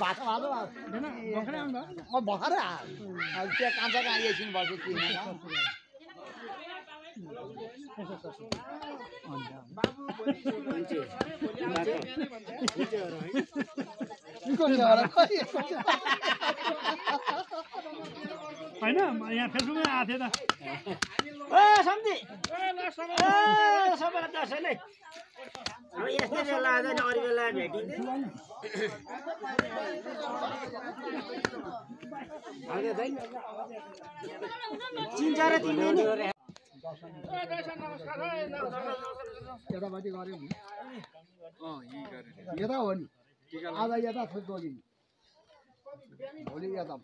भात भर्खरै आयो त्यो काँचा कहाँ एकछिन बस्यो तिन होइन यहाँ फेसबुकमै आएको थियो त। ओ सम्झी। ए सबैलाई दसैँले अब यस्तै बेला आउँदैन अरू बेला भेटिँदैन चिन्छ र तिमीले नि। केटापट्टि गऱ्यो नि यता हो नि। आज यता थुक्रो नि। भोलि यता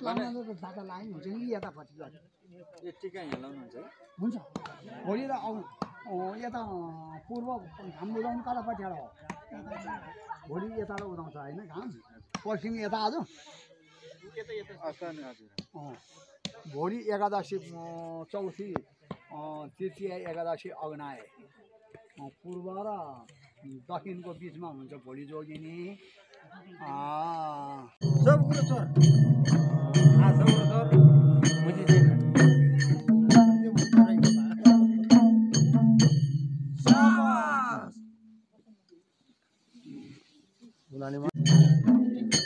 लाउन त दादा लाइन हुन्छ नि यो भोलि त आउनु यता पूर्व घाम उदाउनु कतापट्टिबाट हो भोलि यताबाट उदाउँछ होइन घाम पश्चिम यता आज भोलि एकादशी चौथी तृतीय एकादशी अग्नाए पूर्व र दक्षिणको बिचमा हुन्छ भोलि जोगिनी। सब कुरो चोर सब कुरो चोर बुझिँदैन ओए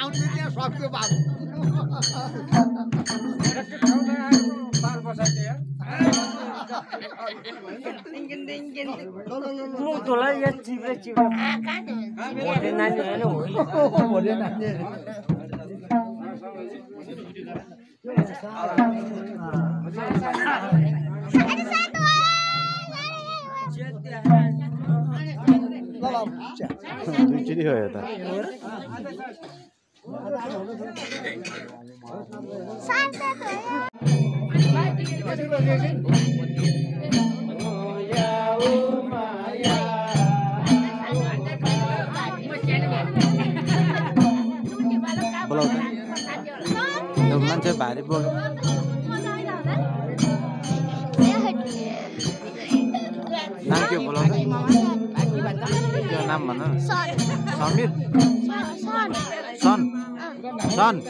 आउनु त्यहाँ सक्यो बाबु तँलाई यहाँ चिप्रे चिप्रे भोटे नानी होइन नानी हो यता मान्छे भारी बोल नाम के बोलाउ त त्यो नाम भन समीर। सन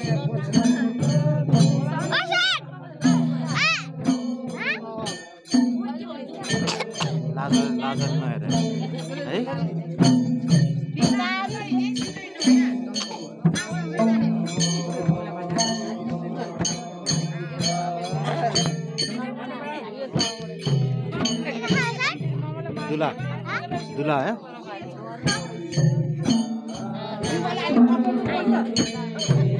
लाजर लाजर नहेर है दुला दुला है त्यहाँ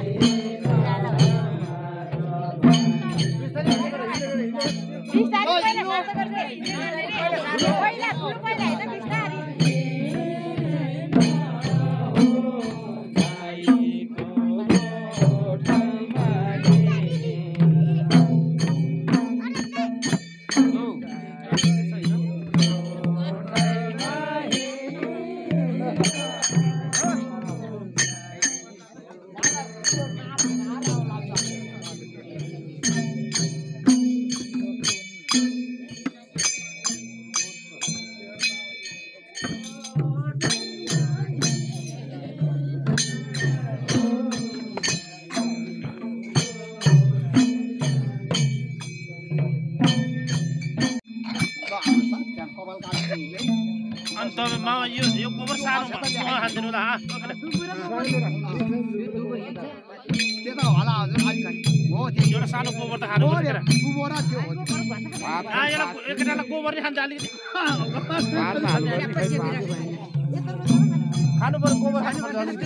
गोबर हा त्यता होला हजुर अलिकति हो त्यो एउटा सानो गोबर त खानु हो पर्छ रे, कुबोरा त्यो हो त्यो। आ यसलाई एकैटालाई गोबर नै खान्छ अलिकति खानु पर्यो गोबर खानु पार्छ अलिकति।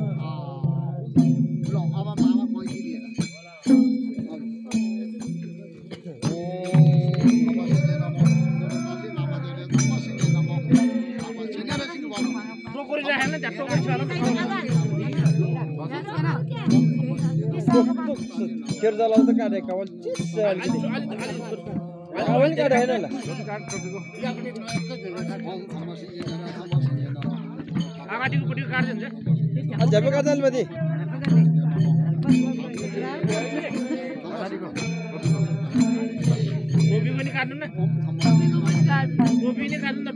खेर जलाउँछ काटे कवल अलिकति कवल काटे होइन अगाडिकोपट्टि काटिदिन्छ झ्यापे काट्छ अलिकति टोपी पनि काट्नु न टोपी नै काट्नु न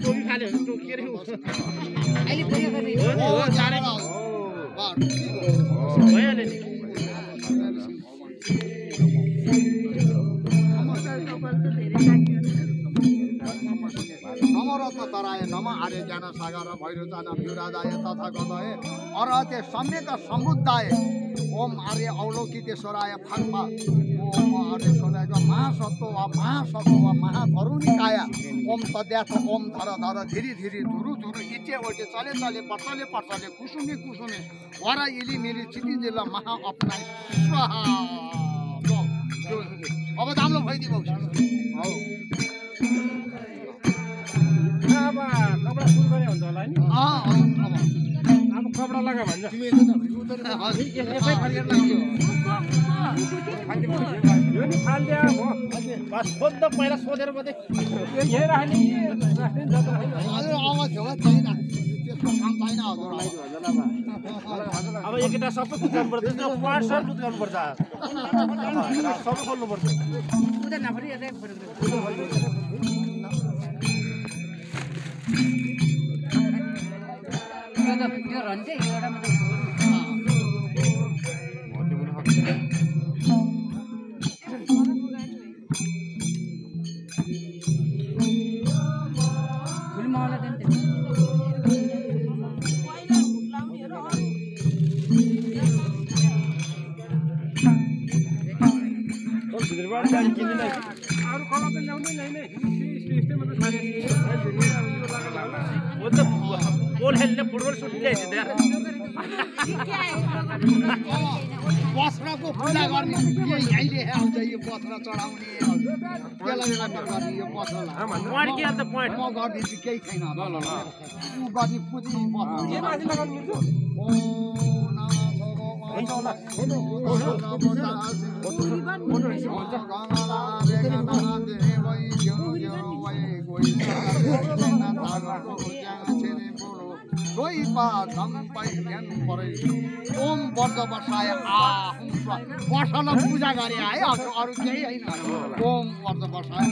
भैरचान भ्युराजाय तथा गदय अरहते सम्यक समृद्धाय। ओम आर्य अवलोकितेश्वराय फाङ्पा ओम आर्य सोनायक महासत्व वा महासत्व वा महाकरुणिकाय ओम तद्याथ ओम धर धर धिरी धिरी धुरु धुरु इटे ओटे चले चले पटले पटले कुसुमे कुसुमे। वर इली मिली चिति जिल्ला महा अपनाय। स्वाहा। अब दाम्रो भइदियो हौ हो बस सोध पहिला सोधेर मात्रै अब अब एकैटा सबै गर्नुपर्छ दुध गर्नुपर्छ सबै खोल्नुपर्छ त्यो रहन्छ एउटा मात्रै फुटबल सुट ल्याइदिन्छ त्यहाँ बस्राको पूजा गर्ने यही यहीँले आउँछ यो बस्रा चढाउने त्यसलाई नम्बर गर्ने यो बस्रालाई म गरिदिन्छु केही छैन ल ल ल ऊ गर्ने पुजी के हुन्छ होला ओम वर्ष वर्षाय आहु वर्षलाई पूजा गरे है अरू अरू केही होइन ओम वर्ष वर्षाय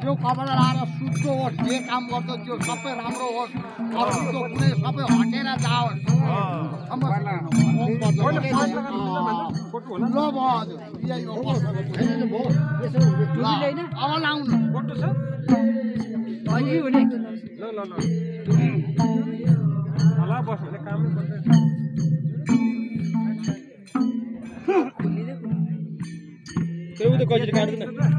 त्यो कपडा लाएर शुद्ध होस् जे काम गर्छ त्यो सबै राम्रो होस् अरूको कुनै सबै हटेर जाओस् ल भयो हजुर अब लाउनु त्यो उता कसरी काट्दैन?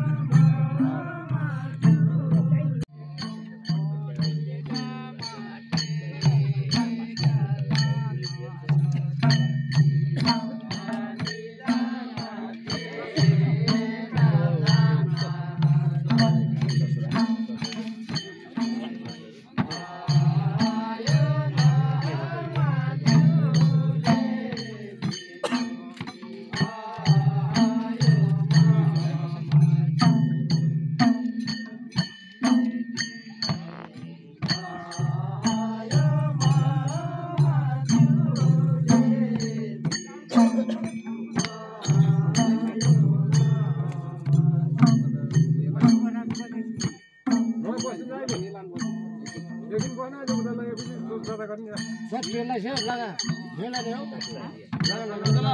चला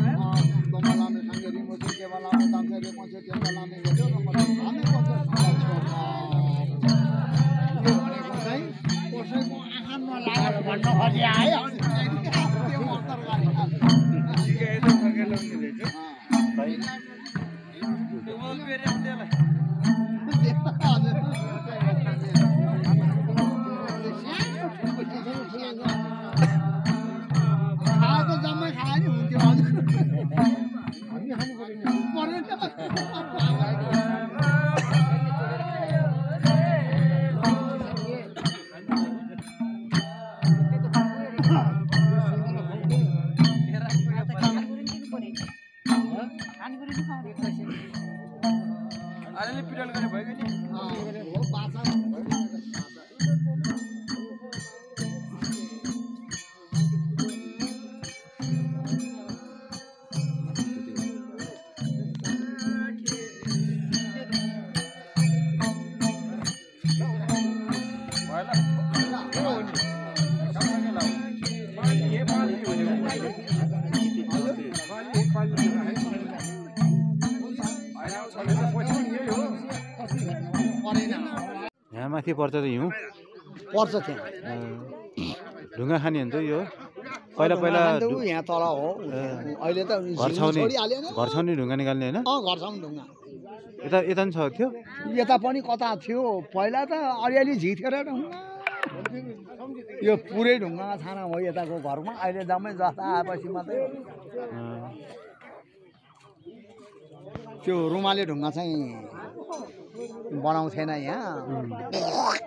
अलिअलि पिरियड गरे भयो कि माथि पर्छ त हिउँ? पर्छ त्यहाँ। ढुङ्गा खाने हो नि त यो पहिला पहिला ढुङ्गा यहाँ तल हो अहिले त घर झिङ छाउने छोडिहाल्यो नि। घर छाउने ढुङ्गा निकाल्ने होइन? अँ घर छाउने ढुङ्गा। यता यता पनि छ थियो यता पनि कता थियो? पहिला त अलिअलि र ढुङ्गा यो पुरै ढुङ्गामा छाना हो यताको घरमा। अहिले जम्मै जस्ता आएपछि मात्रै त्यो रुमाले ढुङ्गा चाहिँ बनाउँथेन यहाँ।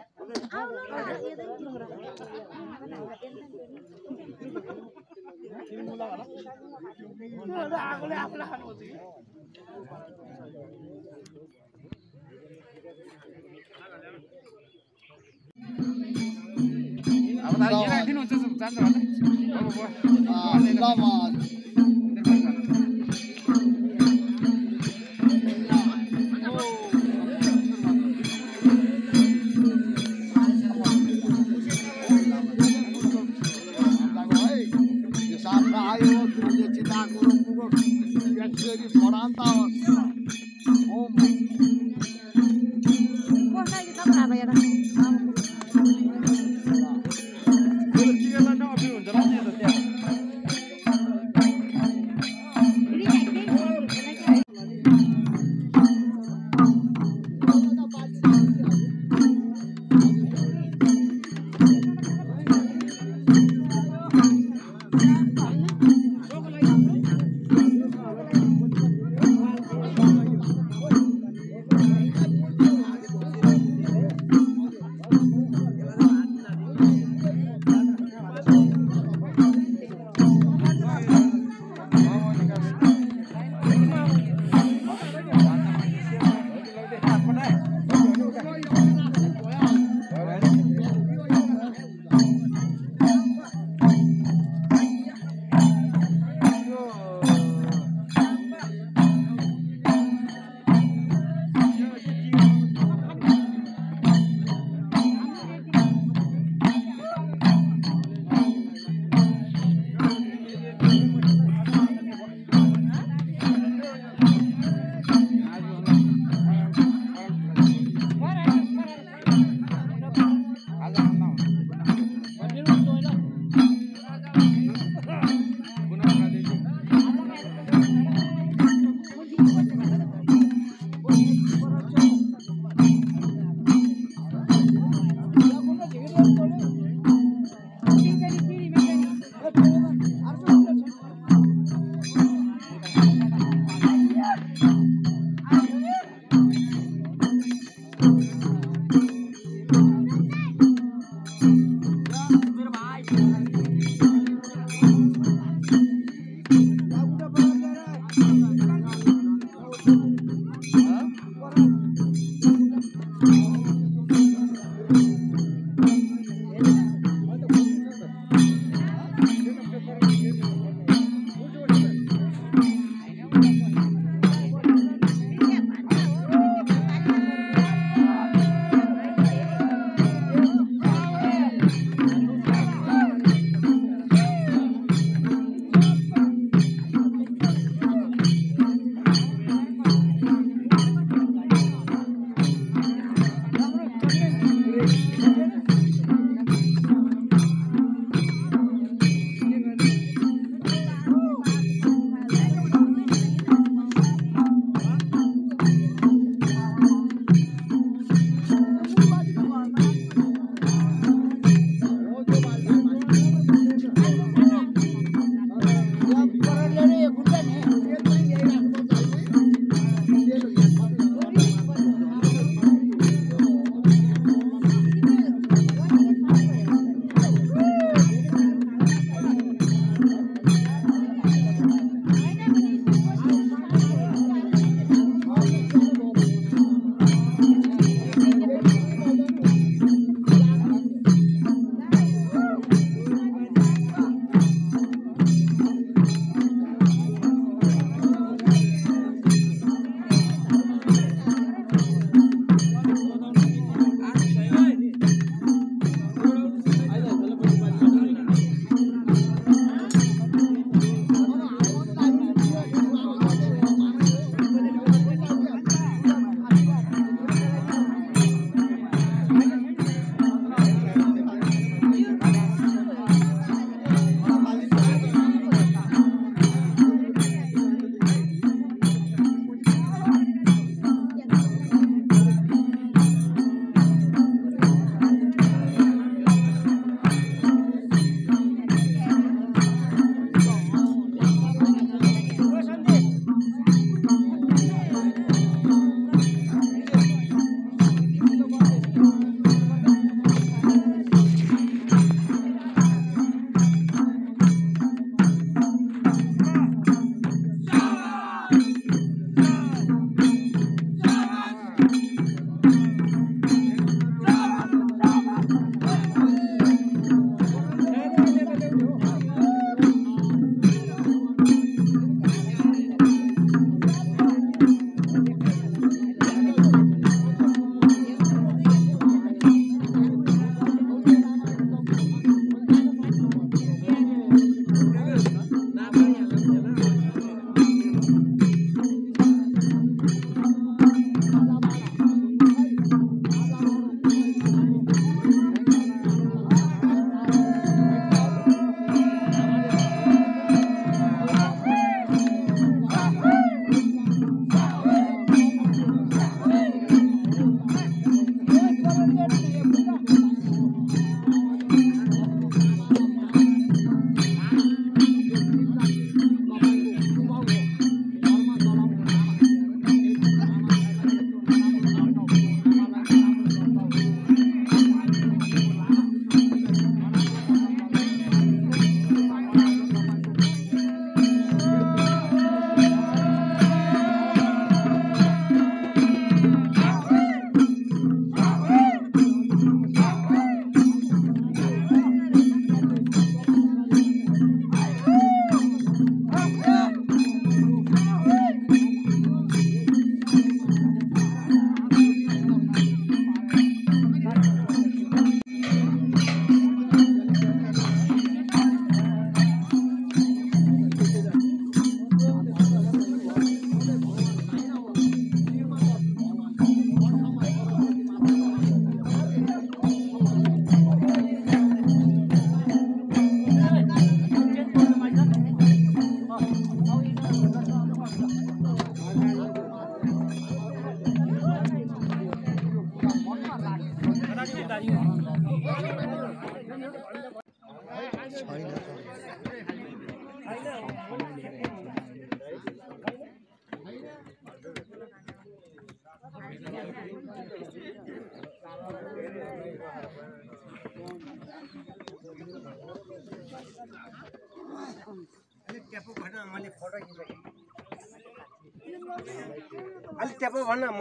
अँ, ल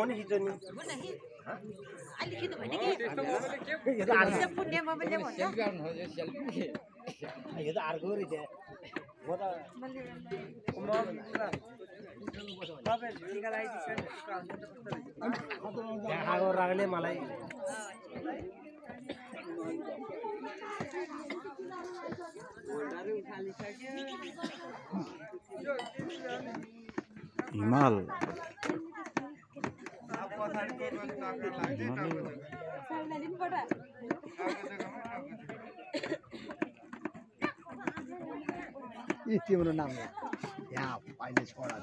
नि यो त अर्को रहेछ रगले मलाई हिमाल। तिम्रो नाम हो। यहाँ अहिले छोरा।